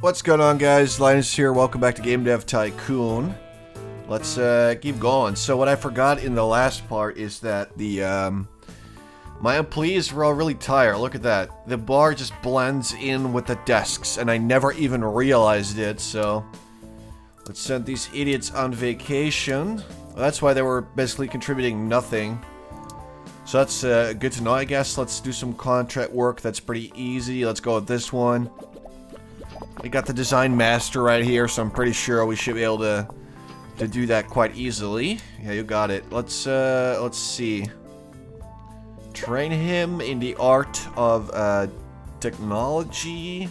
What's going on guys? Linus here, welcome back to Game Dev Tycoon. Let's uh, keep going. So what I forgot in the last part is that the um, my employees were all really tired. Look at that. The bar just blends in with the desks and I never even realized it, so let's send these idiots on vacation. Well, that's why they were basically contributing nothing. So that's uh, good to know, I guess. Let's do some contract work. That's pretty easy. Let's go with this one. We got the design master right here, so I'm pretty sure we should be able to to do that quite easily. Yeah, you got it. Let's uh, let's see. Train him in the art of uh, technology.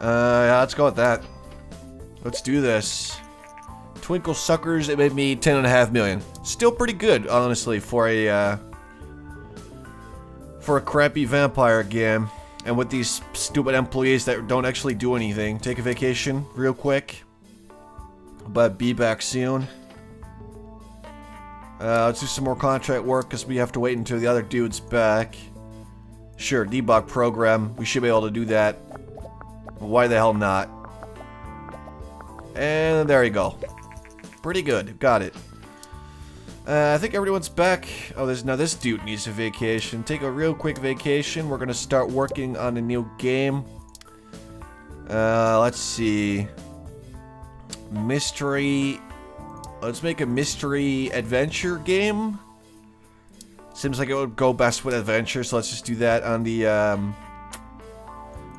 Uh, yeah, let's go with that. Let's do this. Twinkle Suckers, it made me ten and a half million. Still pretty good, honestly, for a uh, for a crappy vampire game. And with these stupid employees that don't actually do anything. Take a vacation real quick. But be back soon. Uh, let's do some more contract work because we have to wait until the other dude's back. Sure, debug program. We should be able to do that. Why the hell not? And there you go. Pretty good. Got it. Uh, I think everyone's back. Oh, there's now this dude needs a vacation. Take a real quick vacation. We're gonna start working on a new game. Uh, let's see. Mystery. Let's make a mystery adventure game. Seems like it would go best with adventure, so let's just do that on the, um,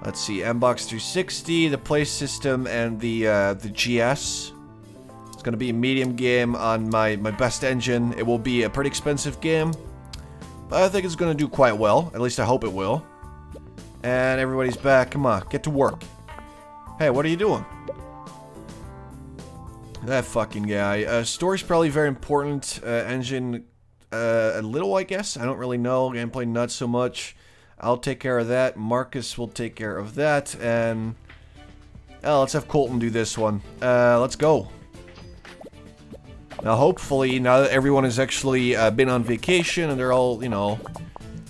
let's see, Mbox 360, the Play System, and the, uh, the GS. It's going to be a medium game on my, my best engine. It will be a pretty expensive game. But I think it's going to do quite well. At least I hope it will. And everybody's back. Come on, get to work. Hey, what are you doing? That fucking guy. Uh, story's probably very important. Uh, engine, uh, a little, I guess. I don't really know. Gameplay, not so much. I'll take care of that. Marcus will take care of that. And... Oh, let's have Colton do this one. Uh, let's go. Now, hopefully, now that everyone has actually uh, been on vacation and they're all, you know,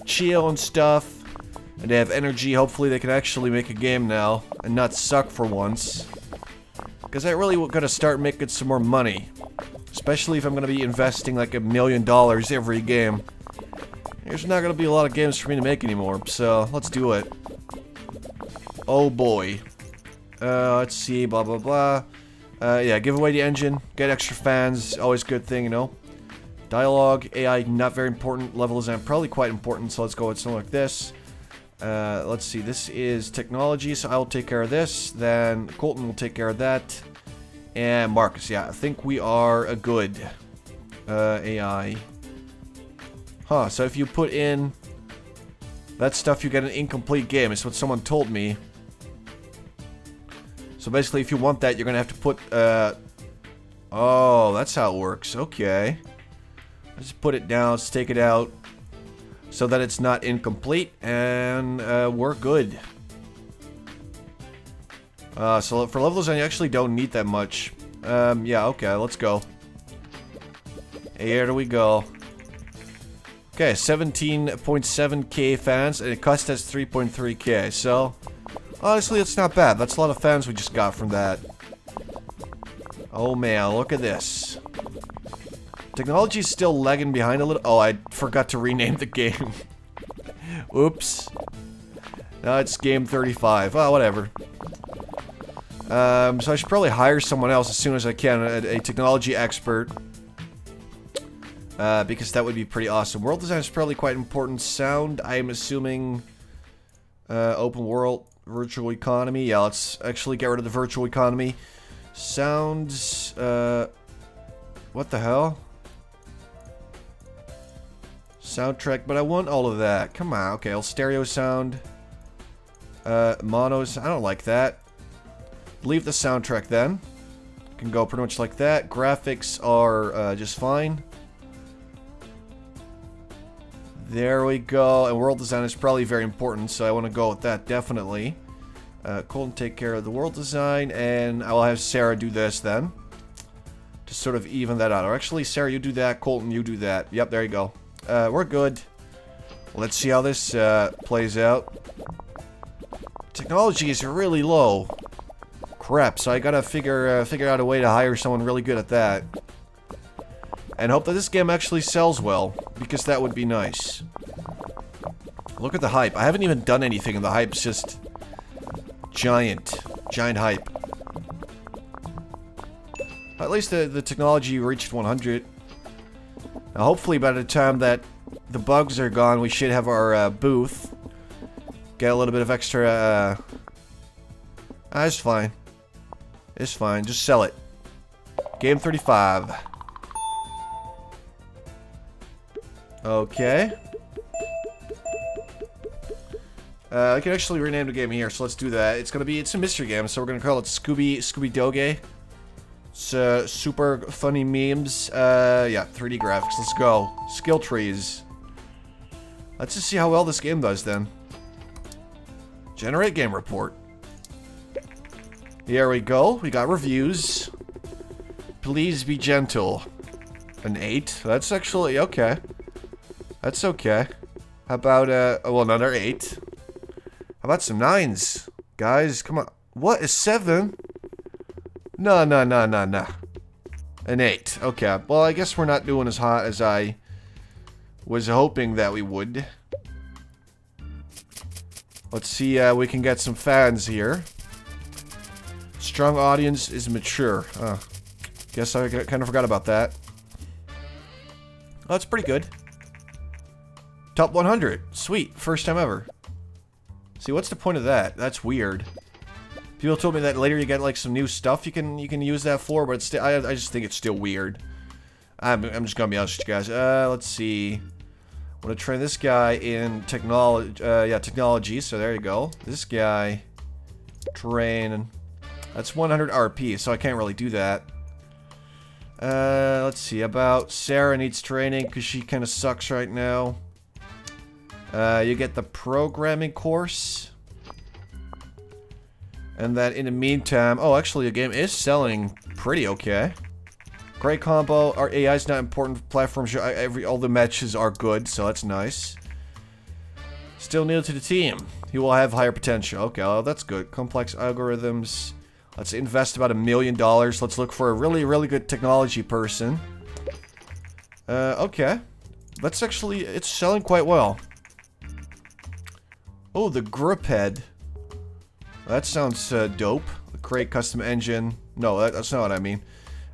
chill and stuff, and they have energy, hopefully they can actually make a game now and not suck for once. Because I really gotta start making some more money. Especially if I'm gonna be investing like a million dollars every game. There's not gonna be a lot of games for me to make anymore, so let's do it. Oh boy. Uh, let's see, blah blah blah. Uh, yeah, give away the engine, get extra fans, always good thing, you know. Dialogue, AI, not very important. Level design, probably quite important, so let's go with something like this. Uh, let's see, this is technology, so I will take care of this. Then Colton will take care of that. And Marcus, yeah, I think we are a good uh, AI. Huh, so if you put in that stuff, you get an incomplete game. It's what someone told me. So basically, if you want that, you're to have to put, uh... Oh, that's how it works. Okay. Let's put it down. Let's take it out. So that it's not incomplete. And uh, we're good. Uh, so for level design, you actually don't need that much. Um, yeah, okay, let's go. Here we go. Okay, 17.7k fans, and it cost us 3.3k, so... Honestly, it's not bad. That's a lot of fans we just got from that. Oh man, look at this. Technology's still lagging behind a little- Oh, I forgot to rename the game. Oops. Now it's game 35. Oh, whatever. Um, so I should probably hire someone else as soon as I can, a, a technology expert. Uh, because that would be pretty awesome. World design is probably quite important. Sound, I'm assuming... Uh, open world, virtual economy. Yeah, let's actually get rid of the virtual economy. Sounds, uh... What the hell? Soundtrack, but I want all of that. Come on, okay, I'll stereo sound. Uh, monos, I don't like that. Leave the soundtrack then. Can go pretty much like that. Graphics are uh, just fine. There we go. And world design is probably very important, so I want to go with that, definitely. Uh, Colton take care of the world design, and I will have Sarah do this then. To sort of even that out. Or actually, Sarah, you do that. Colton, you do that. Yep, there you go. Uh, we're good. Let's see how this uh, plays out. Technology is really low. Crap, so I gotta figure uh, figure out a way to hire someone really good at that. And hope that this game actually sells well, because that would be nice. Look at the hype. I haven't even done anything and the hype's just giant. Giant hype. At least the, the technology reached 100. Now hopefully by the time that the bugs are gone, we should have our uh, booth. Get a little bit of extra... Uh, ah, it's fine. It's fine. Just sell it. Game 35. Okay. Uh, I can actually rename the game here, so let's do that. It's gonna be, it's a mystery game, so we're gonna call it Scooby, Scooby Doge. It's uh, super funny memes. Uh, yeah, 3D graphics, let's go. Skill trees. Let's just see how well this game does then. Generate game report. Here we go, we got reviews. Please be gentle. An 8? That's actually, okay. That's okay. How about, uh, well, another 8. How about some nines? Guys, come on. What is seven? No, no, no, no, no. An eight. Okay. Well, I guess we're not doing as hot as I was hoping that we would. Let's see uh, we can get some fans here. Strong audience is mature. Uh, guess I kind of forgot about that. Oh, that's pretty good. Top 100. Sweet. First time ever. See, what's the point of that? That's weird. People told me that later you get like some new stuff you can you can use that for, but I, I just think it's still weird. I'm, I'm just gonna be honest with you guys. Uh, let's see. I'm gonna train this guy in technology. Uh, yeah, technology. So there you go. This guy train. That's 100 RP, so I can't really do that. Uh, let's see. About Sarah needs training because she kind of sucks right now. Uh, you get the programming course. And then in the meantime, oh, actually the game is selling pretty okay. Great combo. Our AI is not important. Platforms, every all the matches are good, so that's nice. Still new to the team. He will have higher potential. Okay, well, that's good. Complex algorithms. Let's invest about a million dollars. Let's look for a really, really good technology person. Uh, okay. That's actually, it's selling quite well. Oh, the grip head. That sounds uh, dope. Create custom engine. No, that, that's not what I mean.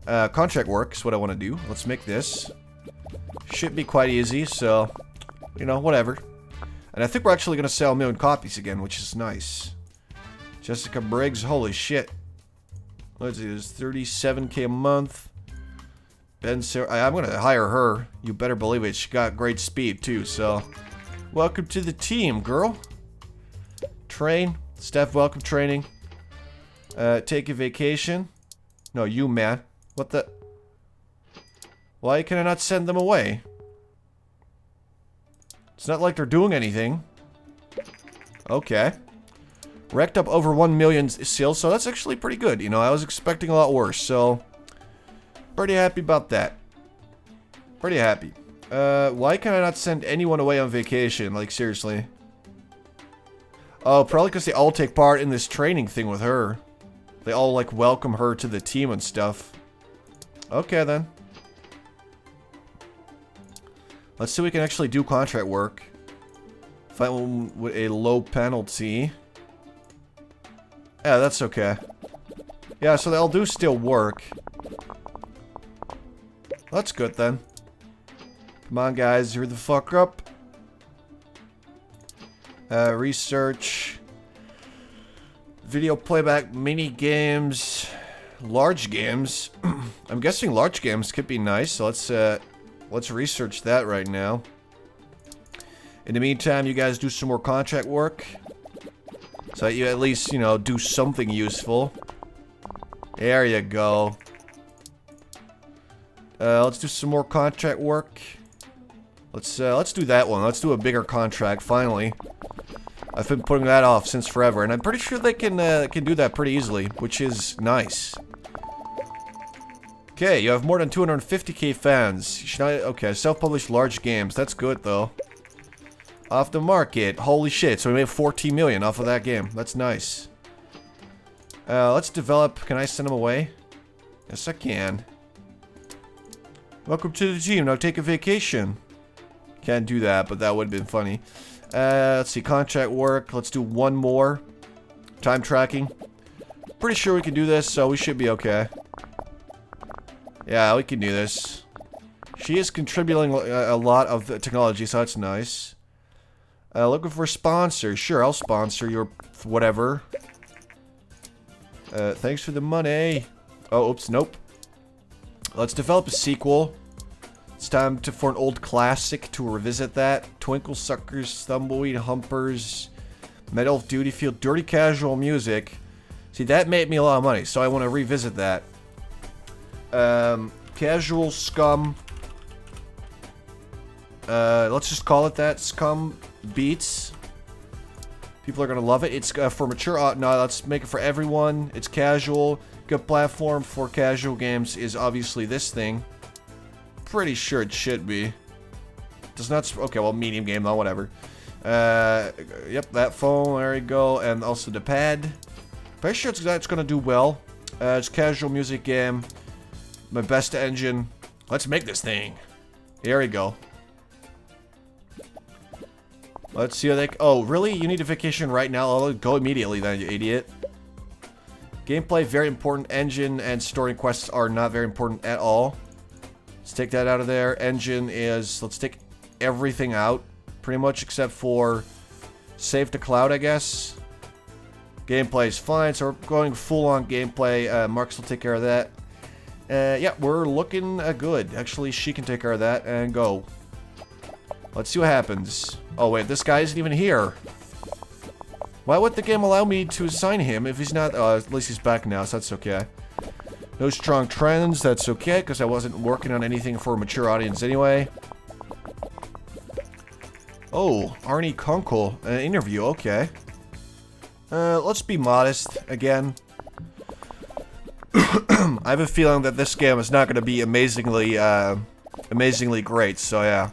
Uh, contract work is what I want to do. Let's make this. Should be quite easy, so, you know, whatever. And I think we're actually going to sell a million copies again, which is nice. Jessica Briggs, holy shit. Let's see, this 37k a month. Ben Sarah, I'm going to hire her. You better believe it. She got great speed, too, so... Welcome to the team, girl. Train. Staff welcome training. Uh, take a vacation. No, you, man. What the... Why can I not send them away? It's not like they're doing anything. Okay. Racked up over 1 million sales, so that's actually pretty good. You know, I was expecting a lot worse, so... Pretty happy about that. Pretty happy. Uh, why can I not send anyone away on vacation? Like, seriously. Oh, probably because they all take part in this training thing with her. They all, like, welcome her to the team and stuff. Okay, then. Let's see if we can actually do contract work. Fight one with a low penalty. Yeah, that's okay. Yeah, so they'll do still work. That's good, then. Come on, guys, hurry the fuck up. Uh, research. Video playback, mini games, large games. I'm guessing large games could be nice, so let's, uh, let's research that right now. In the meantime, you guys do some more contract work. So you at least, you know, do something useful. There you go. Uh, let's do some more contract work. Let's, uh, let's do that one. Let's do a bigger contract, finally. I've been putting that off since forever, and I'm pretty sure they can uh, can do that pretty easily, which is nice. Okay, you have more than 250k fans. Should not, okay, self-published large games. That's good, though. off the market. Holy shit, so we made 14 million off of that game. That's nice. Uh, let's develop. Can I send him away? Yes, I can. Welcome to the team. Now take a vacation. Can't do that, but that would have been funny. Uh, let's see. Contract work. Let's do one more. Time tracking. Pretty sure we can do this, so we should be okay. Yeah, we can do this. She is contributing a lot of the technology, so that's nice. Uh, looking for sponsors. Sure, I'll sponsor your whatever. Uh, thanks for the money. Oh, oops, nope. Let's develop a sequel. It's time to, for an old classic to revisit that. Twinkle Suckers, Tumbleweed Humpers, Medal of Duty Field, Dirty Casual Music. See, that made me a lot of money, so I want to revisit that. Um, casual Scum. Uh, let's just call it that. Scum Beats. People are going to love it. It's uh, for mature... Uh, no, let's make it for everyone. It's casual. Good platform for casual games is obviously this thing. Pretty sure it should be. Does not... Okay, well, medium game, though, whatever. Uh, yep, that phone. There you go. And also the pad. Pretty sure it's, going to do well. Uh, it's casual music game. My best engine. Let's make this thing. Here we go. Let's see how they... Oh, really? You need a vacation right now? I'll go immediately then, you idiot. Gameplay, very important. Engine and story quests are not very important at all. Let's take that out of there. Engine is... Let's take everything out. Pretty much except for... Save to cloud, I guess. Gameplay is fine, so we're going full-on gameplay. Uh, Marks will take care of that. Uh, yeah, we're looking uh, good. Actually, she can take care of that and go. Let's see what happens. Oh, wait, this guy isn't even here. Why would the game allow me to assign him if he's not... Uh, at least he's back now, so that's okay. No strong trends, that's okay, because I wasn't working on anything for a mature audience anyway. Oh, Arnie Kunkel, an interview, okay. Uh, let's be modest again. I have a feeling that this game is not going to be amazingly, uh, amazingly great, so yeah.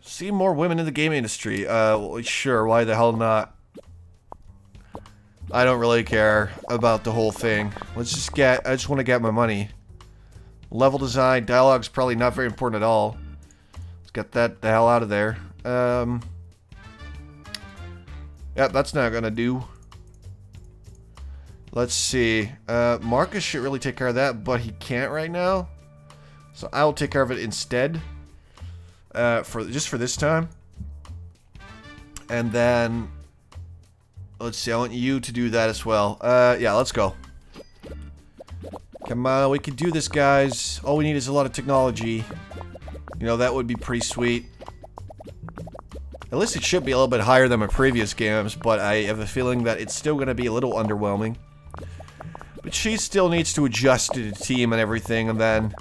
See more women in the game industry. Uh, sure, why the hell not? I don't really care about the whole thing. Let's just get, I just want to get my money. Level design, dialogue's probably not very important at all. Let's get that the hell out of there. Um, yeah, that's not gonna do. Let's see. Uh, Marcus should really take care of that, but he can't right now. So I'll take care of it instead. Uh, for just for this time. And then, let's see. I want you to do that as well. Uh, yeah, let's go. Come on, we can do this, guys. All we need is a lot of technology. You know, that would be pretty sweet. At least it should be a little bit higher than my previous games, but I have a feeling that it's still going to be a little underwhelming. But she still needs to adjust to the team and everything, and then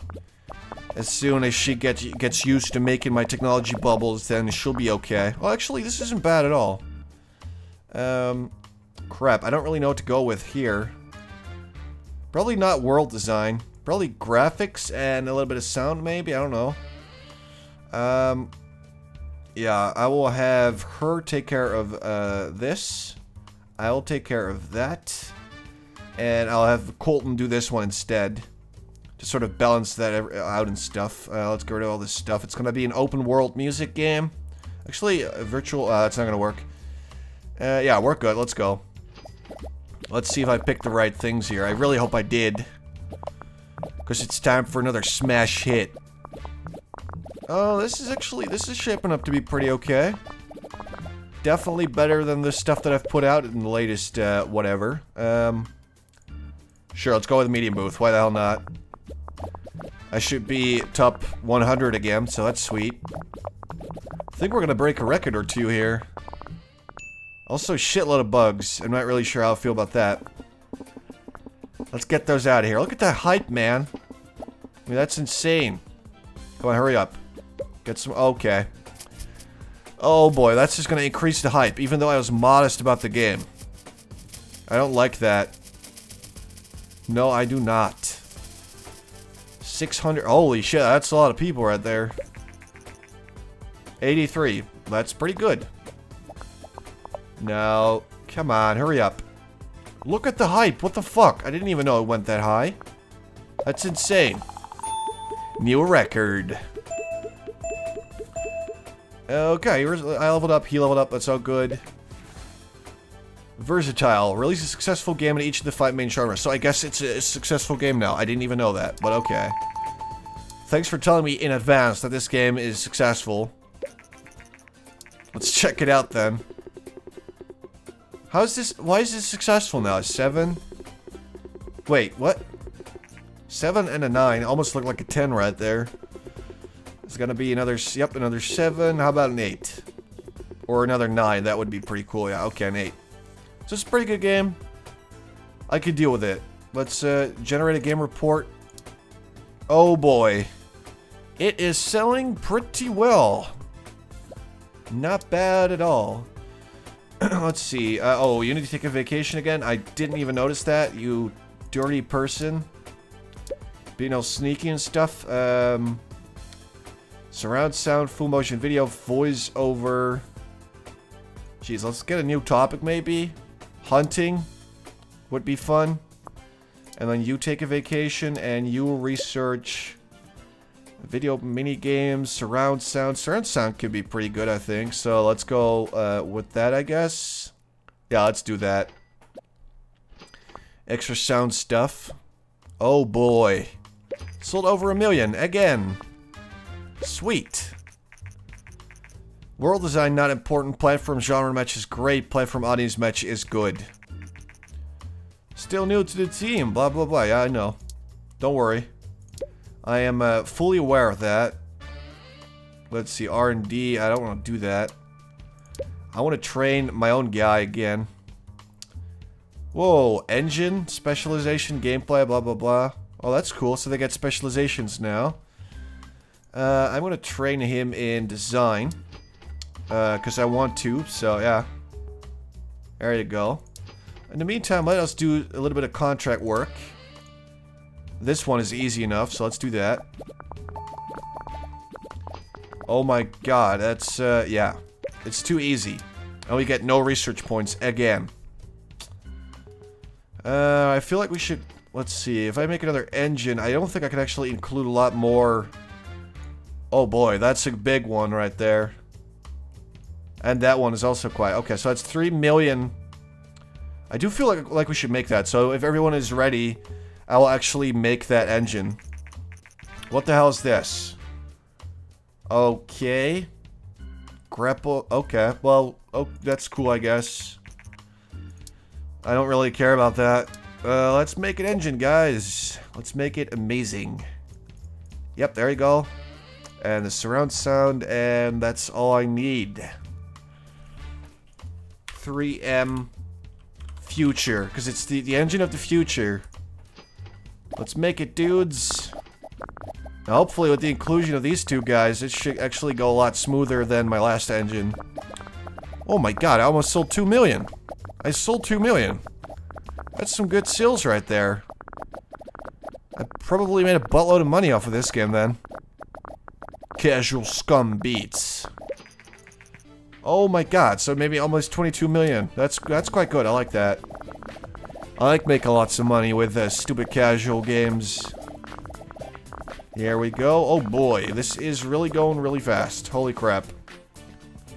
as soon as she gets gets used to making my technology bubbles, then she'll be okay. Well, actually, this isn't bad at all. Um, crap, I don't really know what to go with here. Probably not world design. Probably graphics and a little bit of sound, maybe? I don't know. Um, yeah, I will have her take care of uh, this. I will take care of that. And I'll have Colton do this one instead. To sort of balance that out and stuff. Uh, let's get rid of all this stuff. It's going to be an open world music game. Actually, virtual... Uh, it's not going to work. Uh, yeah, we're good. Let's go. Let's see if I picked the right things here. I really hope I did. Because it's time for another smash hit. Oh, this is actually... This is shaping up to be pretty okay. Definitely better than the stuff that I've put out in the latest, uh, whatever. Um... Sure, let's go with the medium booth. Why the hell not? I should be top 100 again, so that's sweet. I think we're gonna break a record or two here. Also, shitload of bugs. I'm not really sure how I feel about that. Let's get those out of here. Look at that hype, man. I mean, that's insane. Come on, hurry up. Get some... Okay. Oh boy, that's just gonna increase the hype, even though I was modest about the game. I don't like that. No, I do not. 600. Holy shit, that's a lot of people right there. 83. That's pretty good. Now, come on, hurry up. Look at the hype. What the fuck? I didn't even know it went that high. That's insane. New record. Okay, I leveled up, he leveled up, that's all good. Versatile. Release a successful game in each of the five main genres. So I guess it's a successful game now. I didn't even know that, but okay. Thanks for telling me in advance that this game is successful. Let's check it out then. How is this? Why is this successful now? Seven? Wait, what? Seven and a nine. Almost look like a ten right there. It's gonna be another, yep, another seven. How about an eight? Or another nine. That would be pretty cool. Yeah, okay, an eight. So it's a pretty good game. I could deal with it. Let's uh, generate a game report. Oh boy. It is selling pretty well. Not bad at all. Let's see. Uh, oh, you need to take a vacation again? I didn't even notice that, you dirty person. Being all sneaky and stuff. Um, surround sound, full motion video, voice over. Jeez, let's get a new topic maybe. Hunting would be fun. And then you take a vacation and you research video mini games, surround sound. Surround sound could be pretty good, I think. So let's go uh, with that, I guess. Yeah, let's do that. Extra sound stuff. Oh boy. Sold over a million, again. Sweet. World design not important. Platform genre match is great. Platform audience match is good. Still new to the team. Blah, blah, blah. Yeah, I know. Don't worry. I am uh, fully aware of that. Let's see, R&D, I don't want to do that. I want to train my own guy again. Whoa, engine, specialization, gameplay, blah, blah, blah. Oh, that's cool. So they get specializations now. Uh, I'm going to train him in design. Because uh, I want to, so yeah. There you go. In the meantime, let us do a little bit of contract work. This one is easy enough, so let's do that. Oh my god, that's, uh, yeah. It's too easy. And we get no research points again. Uh, I feel like we should... Let's see, if I make another engine, I don't think I can actually include a lot more... Oh boy, that's a big one right there. And that one is also quite... Okay, so that's 3 million... I do feel like, like we should make that, so if everyone is ready... I will actually make that engine. What the hell is this? Okay. Grapple. Okay. Well, oh, that's cool, I guess. I don't really care about that. Uh, let's make an engine, guys. Let's make it amazing. Yep, there you go. And the surround sound, and that's all I need. 3M future, because it's the, the engine of the future. Let's make it, dudes. Now, hopefully with the inclusion of these two guys, it should actually go a lot smoother than my last engine. Oh my god, I almost sold 2 million. I sold 2 million. That's some good sales right there. I probably made a buttload of money off of this game then. Casual scum beats. Oh my god, so maybe almost 22 million. That's that's quite good, I like that. I like making lots of money with uh, stupid casual games. Here we go. Oh boy, this is really going really fast. Holy crap.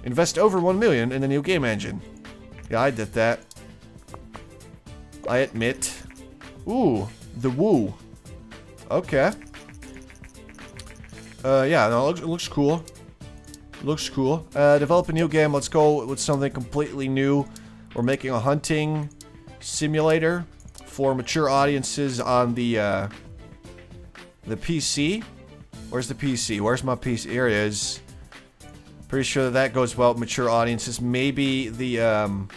Invest over 1 million in the new game engine. Yeah, I did that. I admit. Ooh, the Wuu. Okay. Uh, yeah, no, it looks, it looks cool. Looks cool. Uh, develop a new game. Let's go with something completely new. We're making a hunting simulator for mature audiences on the uh, the PC. Where's the PC? Where's my PC? Here it is. Pretty sure that that goes well with mature audiences. Maybe the um,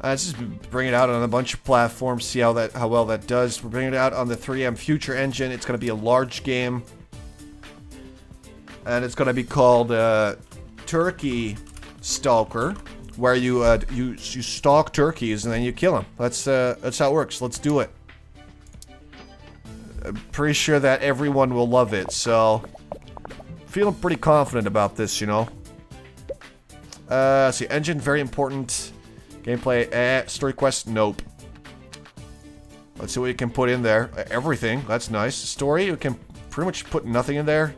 uh, just bring it out on a bunch of platforms, see how that how well that does. We're bringing it out on the 3M Future Engine. It's going to be a large game, and it's going to be called uh, Turkey Stalker where you uh, you you stalk turkeys and then you kill them. That's uh, that's how it works. Let's do it. I'm pretty sure that everyone will love it. So feeling pretty confident about this, you know. Uh, see, engine, very important. Gameplay, eh. Story quest, nope. Let's see what we can put in there. Everything, that's nice. Story, we can pretty much put nothing in there.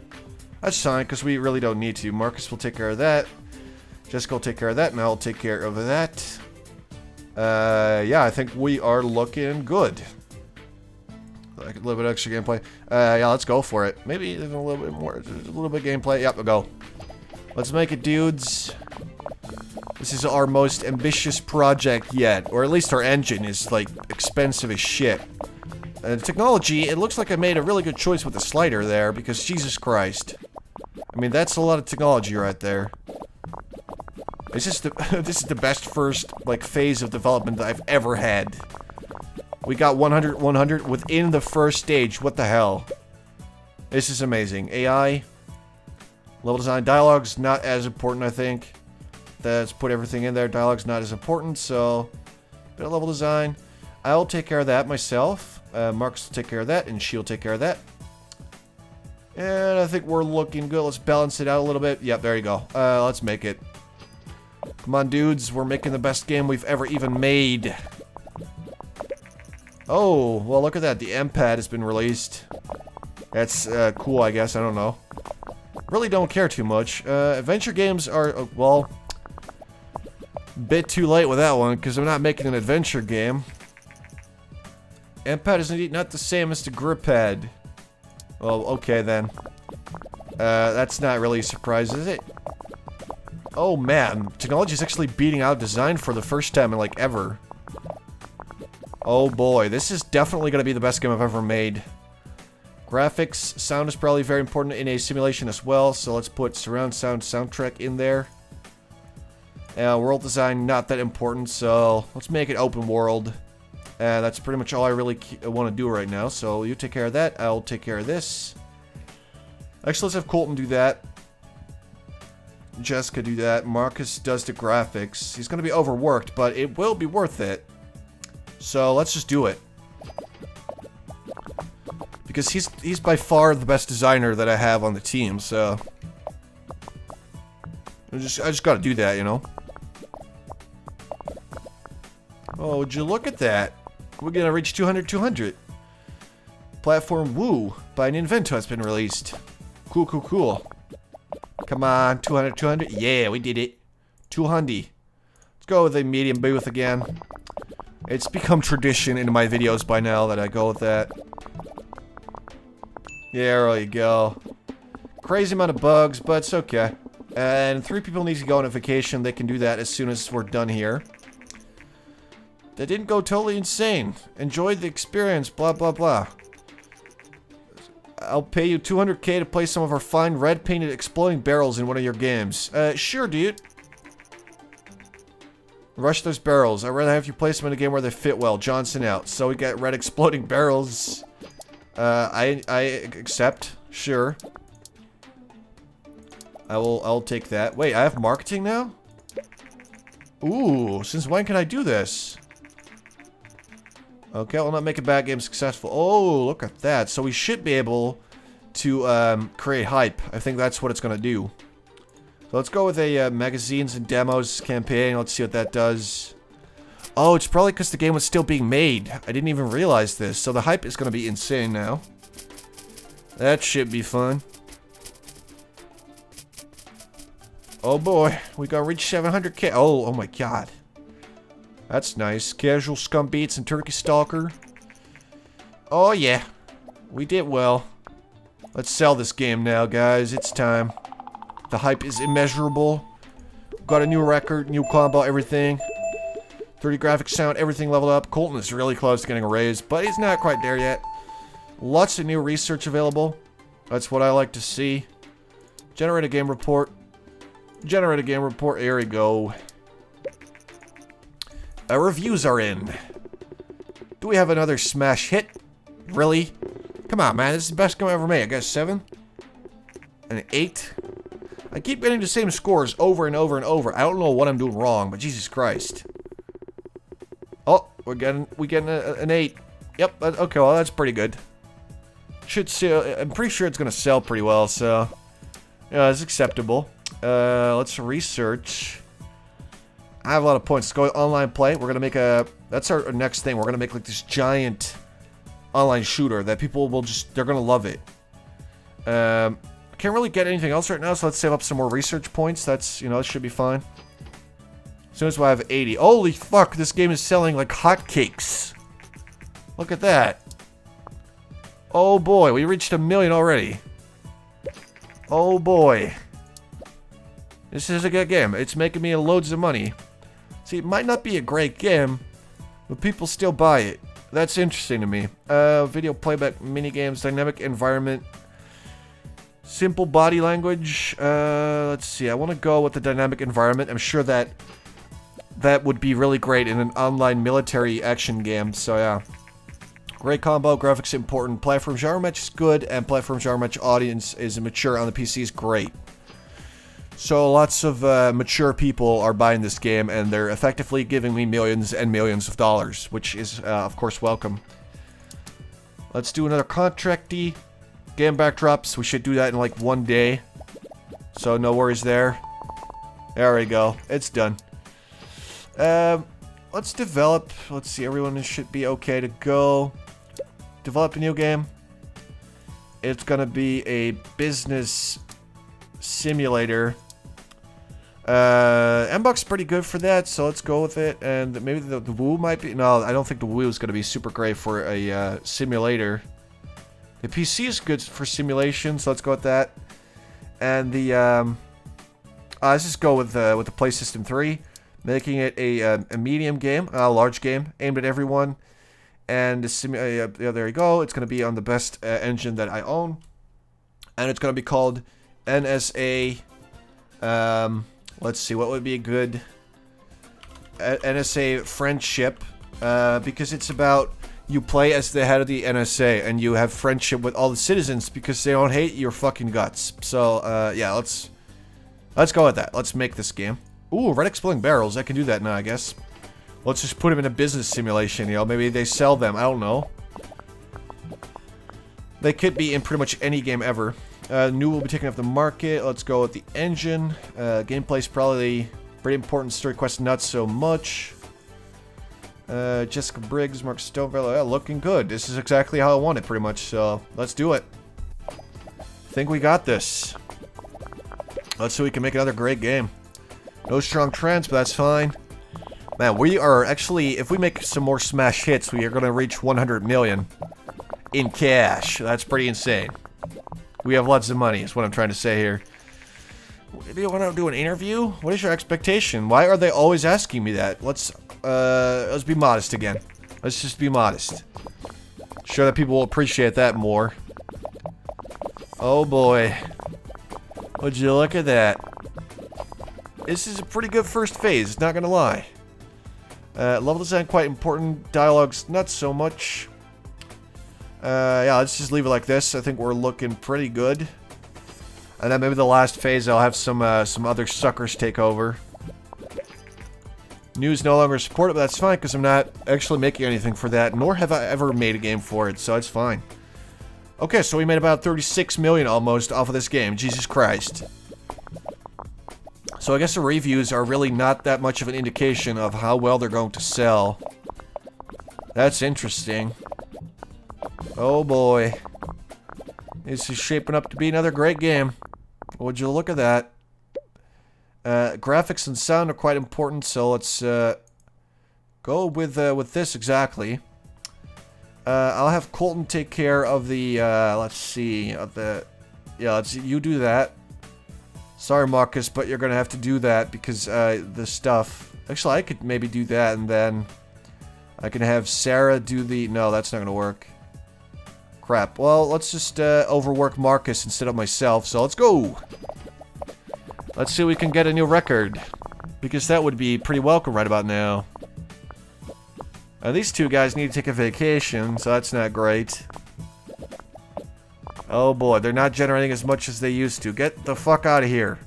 That's fine, because we really don't need to. Marcus will take care of that. Jessica go take care of that, and I'll take care of that. Uh, yeah, I think we are looking good. Like a little bit extra gameplay. Uh, yeah, let's go for it. Maybe even a little bit more, a little bit gameplay. Yep, we'll go. Let's make it, dudes. This is our most ambitious project yet, or at least our engine is, like, expensive as shit. And technology, it looks like I made a really good choice with the slider there, because Jesus Christ. I mean, that's a lot of technology right there. This is the this is the best first like phase of development that I've ever had. We got 100 100 within the first stage. What the hell? This is amazing. AI level design dialogue's not as important, I think. Let's put everything in there. Dialogue's not as important, so bit of level design. I'll take care of that myself. Uh, Marcus will take care of that, and she'll take care of that. And I think we're looking good. Let's balance it out a little bit. Yep, there you go. Uh, let's make it. Come on, dudes. We're making the best game we've ever even made. Oh, well, look at that. The M-Pad has been released. That's uh, cool, I guess. I don't know. Really don't care too much. Uh, adventure games are, uh, well, bit too late with that one, because I'm not making an adventure game. M-Pad is indeed not the same as the grPad. Well, okay then. Uh, that's not really a surprise, is it? Oh man, technology is actually beating out design for the first time in like ever. Oh boy, this is definitely going to be the best game I've ever made. Graphics, sound is probably very important in a simulation as well, so let's put surround sound soundtrack in there. Uh, world design, not that important, so let's make it open world. And that's pretty much all I really want to do right now, so you take care of that, I'll take care of this. Actually, let's have Colton do that. Jessica do that. Marcus does the graphics. He's going to be overworked, but it will be worth it. So let's just do it. Because he's he's by far the best designer that I have on the team, so... I just, I just gotta do that, you know? Oh, would you look at that? We're gonna reach 200, 200. Platform Wuu by Ninvento has been released. Cool, cool, cool. Come on, 200, 200. Yeah, we did it. 200. Let's go with a medium booth again. It's become tradition in my videos by now that I go with that. Yeah, there you go. Crazy amount of bugs, but it's okay. And three people need to go on a vacation. They can do that as soon as we're done here. That didn't go totally insane. Enjoyed the experience, blah, blah, blah. I'll pay you 200k to play some of our fine red-painted exploding barrels in one of your games. Uh, sure, dude. Rush those barrels. I'd rather have you place them in a game where they fit well. Johnson out. So we get red exploding barrels. Uh, I, I accept. Sure. I will, I'll take that. Wait, I have marketing now? Ooh, since when can I do this? Okay, will not make a bad game successful. Oh, look at that. So we should be able to um, create hype. I think that's what it's going to do. So let's go with a uh, magazines and demos campaign. Let's see what that does. Oh, it's probably because the game was still being made. I didn't even realize this. So the hype is going to be insane now. That should be fun. Oh boy, we got to reach 700k. Oh, oh my god. That's nice. Casual Scum Beats and Turkey Stalker. Oh yeah, we did well. Let's sell this game now, guys. It's time. The hype is immeasurable. Got a new record, new combo, everything. 30 graphics sound, everything leveled up. Colton is really close to getting a raise, but he's not quite there yet. Lots of new research available. That's what I like to see. Generate a game report. Generate a game report. There we go. Our reviews are in. Do we have another smash hit? Really? Come on, man. This is the best game I ever made. I got seven. An eight. I keep getting the same scores over and over and over. I don't know what I'm doing wrong, but Jesus Christ. Oh, we're getting we getting a, an eight. Yep. Okay. Well, that's pretty good. Should sell. I'm pretty sure it's gonna sell pretty well. So, Yeah, it's acceptable. Uh, let's research. I have a lot of points. Let's go online play. We're gonna make a. That's our next thing. We're gonna make like this giant online shooter that people will just. They're gonna love it. Um, can't really get anything else right now, so let's save up some more research points. That's you know, that should be fine. As soon as I have 80. Holy fuck! This game is selling like hotcakes. Look at that. Oh boy, we reached a million already. Oh boy. This is a good game. It's making me loads of money. See, it might not be a great game, but people still buy it. That's interesting to me. Uh, video playback, mini games, dynamic environment, simple body language. Uh, let's see. I want to go with the dynamic environment. I'm sure that that would be really great in an online military action game. So yeah. Great combo, graphics important, platform genre match is good, and platform genre match audience is mature on the PC is great. So lots of uh, mature people are buying this game, and they're effectively giving me millions and millions of dollars, which is, uh, of course, welcome. Let's do another contracty. Game backdrops. We should do that in like one day. So no worries there. There we go. It's done. Um, let's develop. Let's see. Everyone should be okay to go. Develop a new game. It's gonna be a business simulator. Uh, Mbox pretty good for that, so let's go with it. And maybe the, the Wuu might be... No, I don't think the Wuu is going to be super great for a uh, simulator. The PC is good for simulation, so let's go with that. And the... Um, uh, let's just go with, uh, with the Play System 3. Making it a, uh, a medium game, a large game, aimed at everyone. And the uh, yeah, there you go. It's going to be on the best uh, engine that I own. And it's going to be called NSA... Um, Let's see, what would be a good NSA friendship? Uh, because it's about you play as the head of the NSA and you have friendship with all the citizens because they don't hate your fucking guts. So, uh, yeah, let's let's go with that. Let's make this game. Ooh, red exploding barrels. I can do that now, I guess. Let's just put them in a business simulation, you know. Maybe they sell them. I don't know. They could be in pretty much any game ever. Uh, new will be taking up the market. Let's go with the engine. Uh, gameplay is probably pretty important. Story quest, not so much. Uh, Jessica Briggs, Mark Stoneville, yeah, looking good. This is exactly how I want it, pretty much. So let's do it. I think we got this. Let's see if we can make another great game. No strong trends, but that's fine. Man, we are actually, if we make some more smash hits, we are going to reach 100 million in cash. That's pretty insane. We have lots of money, is what I'm trying to say here. Do you want to do an interview? What is your expectation? Why are they always asking me that? Let's, uh, let's be modest again. Let's just be modest. Sure that people will appreciate that more. Oh boy. Would you look at that? This is a pretty good first phase, not gonna lie. Uh, level design quite important. Dialogues, not so much. Uh, yeah, let's just leave it like this. I think we're looking pretty good. And then maybe the last phase, I'll have some uh, some other suckers take over. News no longer supported, but that's fine because I'm not actually making anything for that, nor have I ever made a game for it, so it's fine. Okay, so we made about 36 million almost off of this game. Jesus Christ. So I guess the reviews are really not that much of an indication of how well they're going to sell. That's interesting. Oh boy. This is shaping up to be another great game. Would you look at that? Uh, graphics and sound are quite important, so let's uh, go with uh, with this exactly. Uh, I'll have Colton take care of the. Uh, let's see, of the. Yeah, let's you do that. Sorry, Marcus, but you're gonna have to do that because uh, the stuff. Actually, I could maybe do that, and then I can have Sarah do the. No, that's not gonna work. Crap. Well, let's just uh, overwork Marcus instead of myself, so let's go! Let's see if we can get a new record. Because that would be pretty welcome right about now. These two guys need to take a vacation, so that's not great. Oh boy, they're not generating as much as they used to. Get the fuck out of here.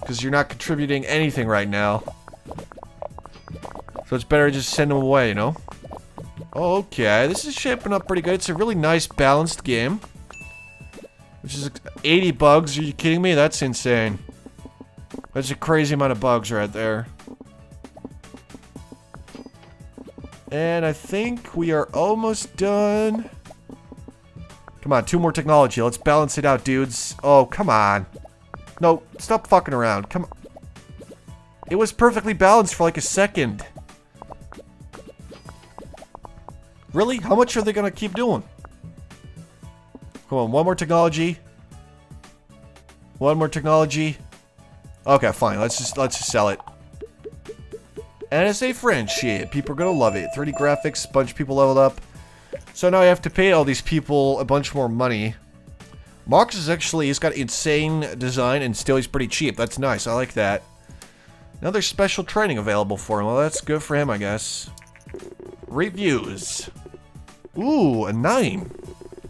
Because you're not contributing anything right now. So it's better to just send them away, you know? Okay, this is shaping up pretty good. It's a really nice, balanced game. Which is 80 bugs. Are you kidding me? That's insane. That's a crazy amount of bugs right there. And I think we are almost done. Come on, two more technology. Let's balance it out, dudes. Oh, come on. No, stop fucking around. Come on. It was perfectly balanced for like a second. Really? How much are they gonna keep doing? Come on, one more technology. One more technology. Okay, fine. Let's just let's just sell it. NSA French shit. People are gonna love it. 3D graphics, bunch of people leveled up. So now I have to pay all these people a bunch more money. Marcus is actually, he's got insane design and still he's pretty cheap. That's nice. I like that. Now there's special training available for him. Well, that's good for him, I guess. Reviews. Ooh, a 9.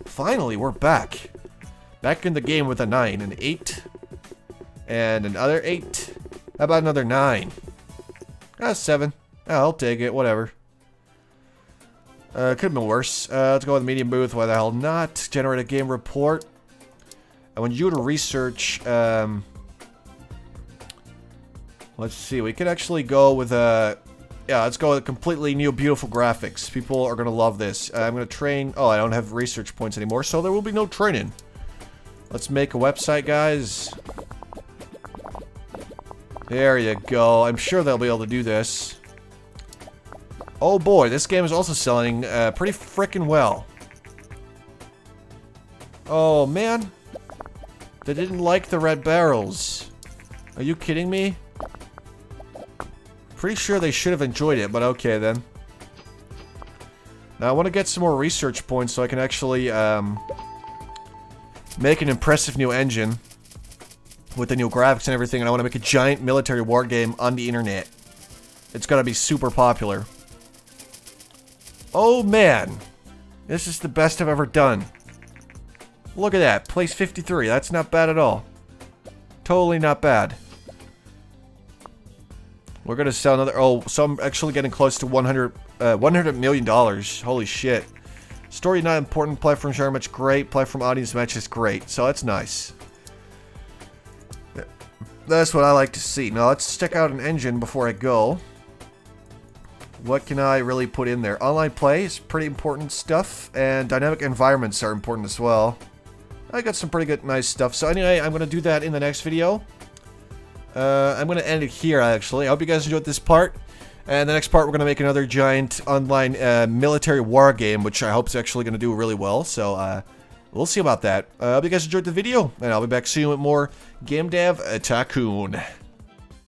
Finally, we're back. Back in the game with a 9. An 8. And another 8. How about another 9? Ah, 7. Ah, I'll take it. Whatever. Uh, could have been worse. Uh, let's go with medium booth. Why the hell not? Generate a game report. I want you to research. Um, let's see. We could actually go with a. Yeah, let's go with completely new, beautiful graphics. People are gonna love this. Uh, I'm gonna train. Oh, I don't have research points anymore, so there will be no training. Let's make a website, guys. There you go. I'm sure they'll be able to do this. Oh boy, this game is also selling uh, pretty freaking well. Oh man. They didn't like the red barrels. Are you kidding me? Pretty sure they should have enjoyed it, but okay then. Now I want to get some more research points so I can actually um, make an impressive new engine with the new graphics and everything, and I want to make a giant military war game on the internet. It's gonna be super popular. Oh man, this is the best I've ever done. Look at that, place 53, that's not bad at all. Totally not bad. We're gonna sell another, oh, so I'm actually getting close to 100, uh, 100 million dollars. Holy shit. Story not important, platform share much great, platform audience matches great, so that's nice. That's what I like to see. Now let's check out an engine before I go. What can I really put in there? Online play is pretty important stuff, and dynamic environments are important as well. I got some pretty good, nice stuff. So anyway, I'm going to do that in the next video. Uh, I'm going to end it here, actually. I hope you guys enjoyed this part. And the next part, we're going to make another giant online uh, military war game, which I hope is actually going to do really well. So, uh, we'll see about that. I uh, hope you guys enjoyed the video, and I'll be back soon with more Game Dev Tycoon.